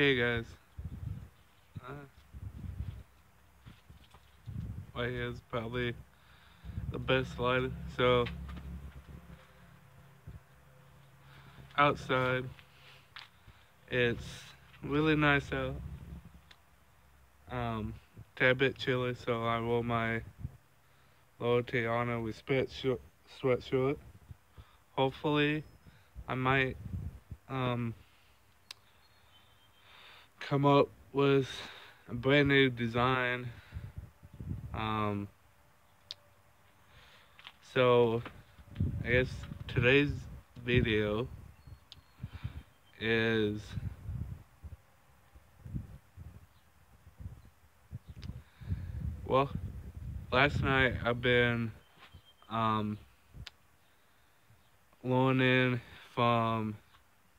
Hey guys. Uh, here is probably the best light. So outside, it's really nice out. Um, tad bit chilly, so I wore my Loro Tiana with sweatshirt. sweatshirt. Hopefully, I might um come up with a brand new design. Um, so, I guess today's video is well, last night I've been um, learning from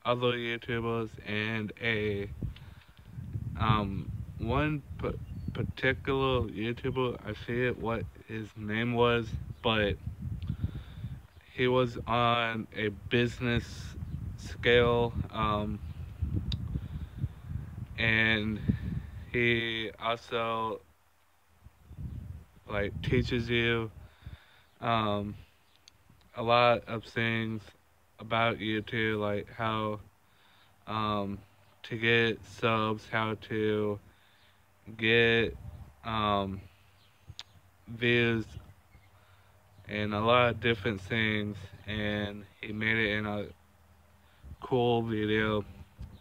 other YouTubers and a um, one particular YouTuber, I forget what his name was, but he was on a business scale, um, and he also like teaches you um, a lot of things about YouTube, like how um, to get subs, how to get um, views, and a lot of different things. And he made it in a cool video.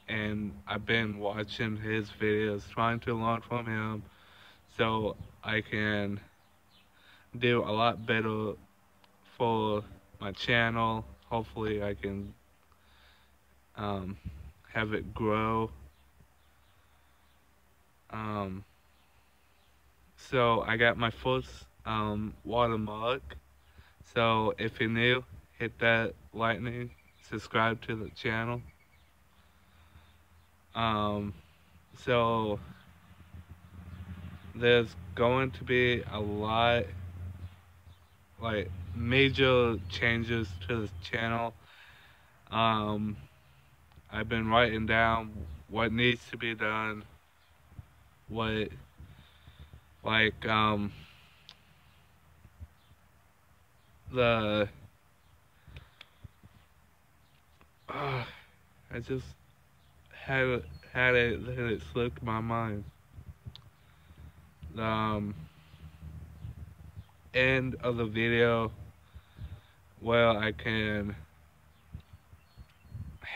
And I've been watching his videos, trying to learn from him so I can do a lot better for my channel. Hopefully, I can um, have it grow. Um, so I got my first um, watermark. So if you're new, hit that lightning, subscribe to the channel. Um, so there's going to be a lot like major changes to the channel. Um, I've been writing down what needs to be done, what, like, um, the, uh, I just had had it, let it slip my mind. Um, end of the video, well, I can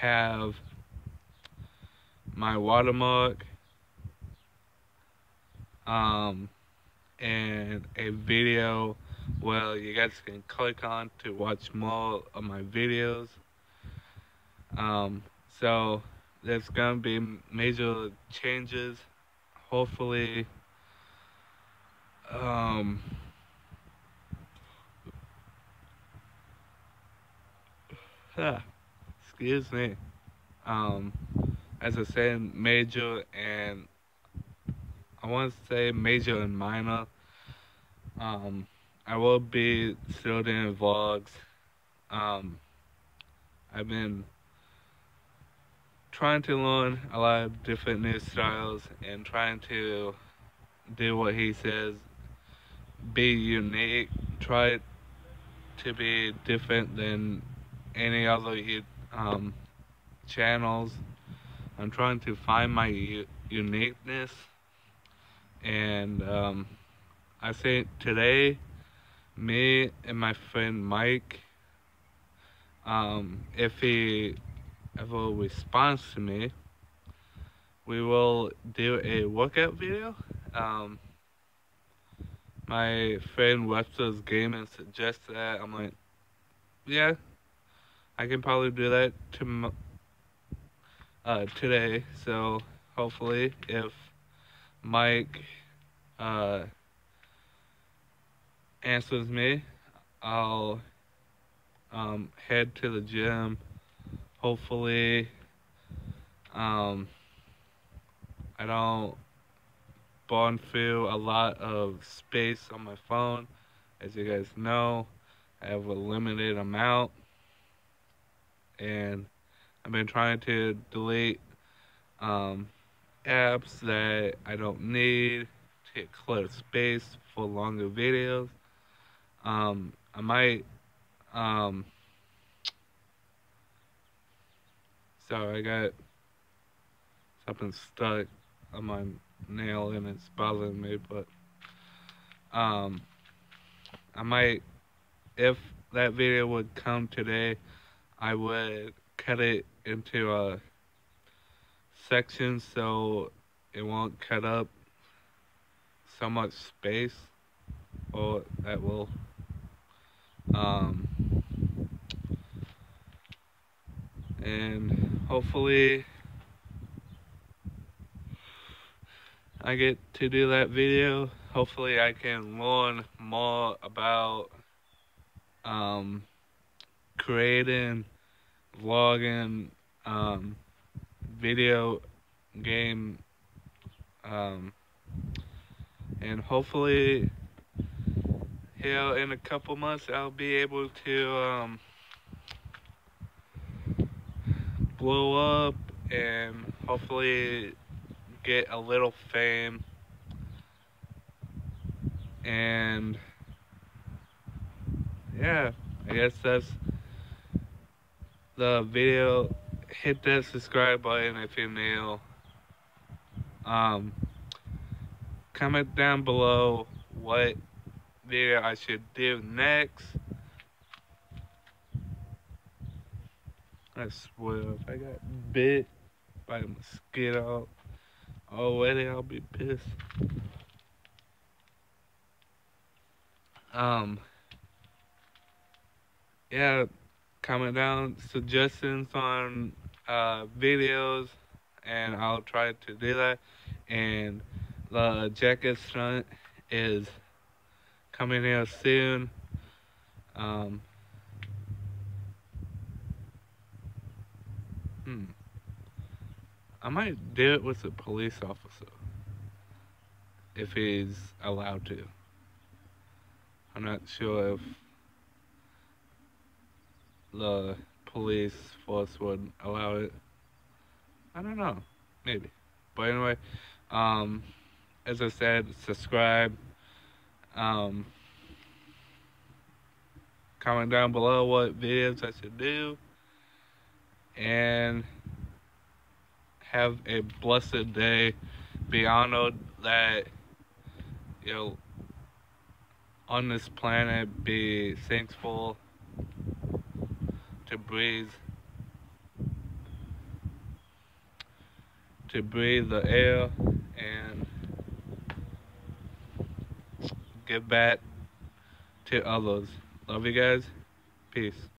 have my watermark um, and a video. Well you guys can click on to watch more of my videos. Um, so there's gonna be major changes hopefully um, excuse me. Um, as I said, major and I want to say major and minor. Um, I will be still doing vlogs. Um, I've been trying to learn a lot of different new styles and trying to do what he says, be unique, try to be different than any other um, channels. I'm trying to find my uniqueness. And um, I think today, me and my friend Mike, um, if he ever responds to me, we will do a workout video. Um, my friend Webster's Gaming suggested that. I'm like, yeah, I can probably do that to, uh, today. So hopefully, if Mike uh, answers me, I'll um, head to the gym. Hopefully, um, I don't burn through a lot of space on my phone. As you guys know, I have a limited amount and I've been trying to delete um, apps that I don't need to clear space for longer videos. Um, I might, um, so I got something stuck on my nail and it's bothering me, but, um, I might, if that video would come today, I would cut it into a section so it won't cut up so much space or that will um, and hopefully I get to do that video. Hopefully I can learn more about um, creating vlogging um, video game um, and hopefully here in a couple months I'll be able to um, blow up and hopefully get a little fame. And yeah I guess that's the video hit that subscribe button if you're new um, comment down below what video I should do next. I swear, if I got bit by a mosquito already, I'll be pissed. Um, yeah, comment down suggestions on uh, videos and I'll try to do that. And the jacket stunt is coming here soon. Um, hmm. I might do it with a police officer if he's allowed to. I'm not sure if the police force would allow it. I don't know. Maybe. But anyway, um, as I said, subscribe. Um, comment down below what videos I should do. And have a blessed day. Be honored that, you know, on this planet, be thankful to breathe. to breathe the air and give back to others. Love you guys. Peace.